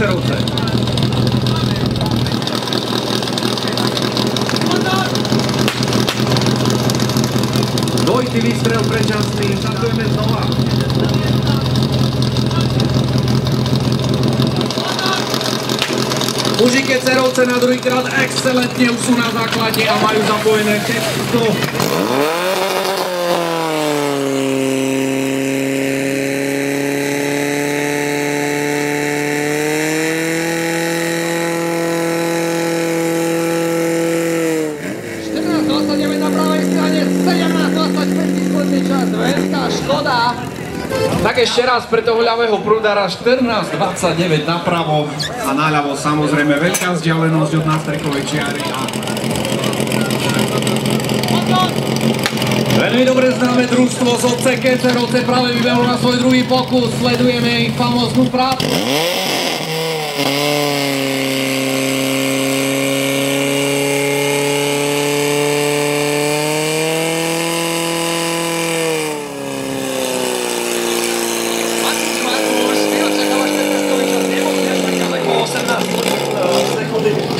Cerovce. Dvojitý výstrel predčasný, štartujeme znova. Mužike Cerovce na druhýkrát excelentne už sú na základne a majú zapojené všetko. Na pravej strane, 17.25 výsledný čas, veľká škoda. Tak ešte raz pre toho ľavého prúdara 14.29 napravo a naľavo samozrejme veľká vzdialenosť od nástrekovej čiary. A... Veľmi dobre známe družstvo z obce Kecerovce práve vybehlo na svoj druhý pokus. Sledujeme ich famóznu prácu.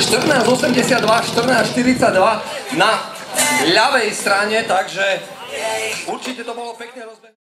14.82, 14.42 na ľavej strane, takže určite to bolo pekne rozbehnúť.